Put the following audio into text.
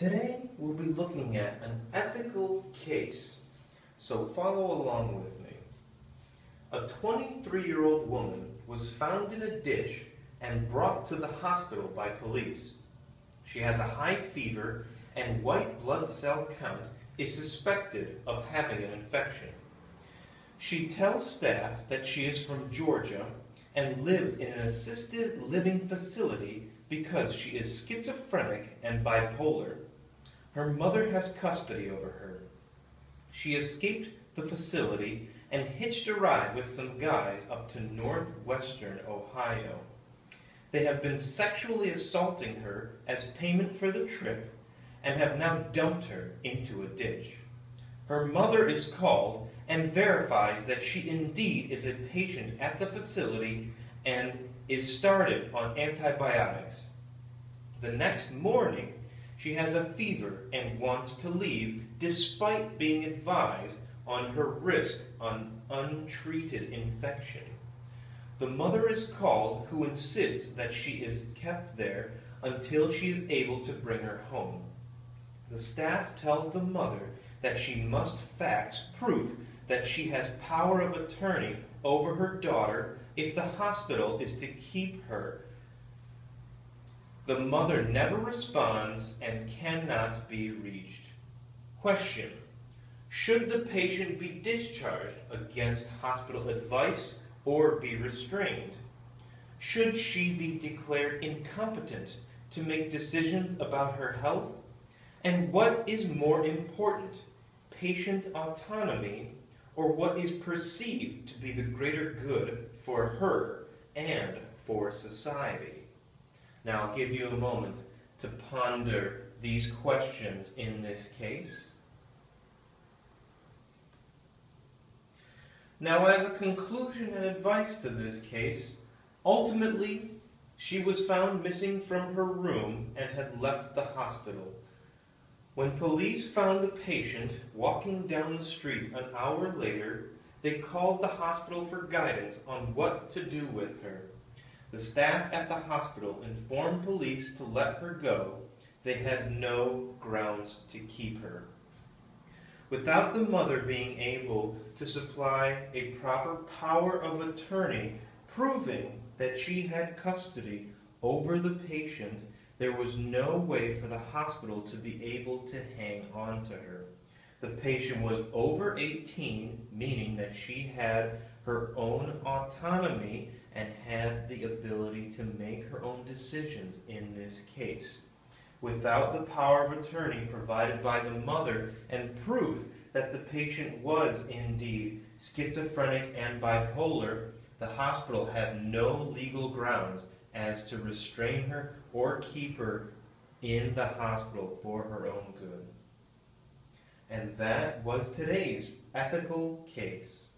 Today we'll be looking at an ethical case, so follow along with me. A 23 year old woman was found in a ditch and brought to the hospital by police. She has a high fever and white blood cell count is suspected of having an infection. She tells staff that she is from Georgia and lived in an assisted living facility because she is schizophrenic and bipolar. Her mother has custody over her. She escaped the facility and hitched a ride with some guys up to northwestern Ohio. They have been sexually assaulting her as payment for the trip and have now dumped her into a ditch. Her mother is called and verifies that she indeed is a patient at the facility and is started on antibiotics. The next morning, she has a fever and wants to leave despite being advised on her risk on untreated infection. The mother is called who insists that she is kept there until she is able to bring her home. The staff tells the mother that she must fax proof that she has power of attorney over her daughter if the hospital is to keep her. The mother never responds and cannot be reached. Question. Should the patient be discharged against hospital advice or be restrained? Should she be declared incompetent to make decisions about her health? And what is more important, patient autonomy or what is perceived to be the greater good for her and for society? Now, I'll give you a moment to ponder these questions in this case. Now, as a conclusion and advice to this case, ultimately, she was found missing from her room and had left the hospital. When police found the patient walking down the street an hour later, they called the hospital for guidance on what to do with her. The staff at the hospital informed police to let her go. They had no grounds to keep her. Without the mother being able to supply a proper power of attorney proving that she had custody over the patient, there was no way for the hospital to be able to hang on to her. The patient was over 18, meaning that she had her own autonomy and had the ability to make her own decisions in this case without the power of attorney provided by the mother and proof that the patient was indeed schizophrenic and bipolar, the hospital had no legal grounds as to restrain her or keep her in the hospital for her own good. And that was today's ethical case.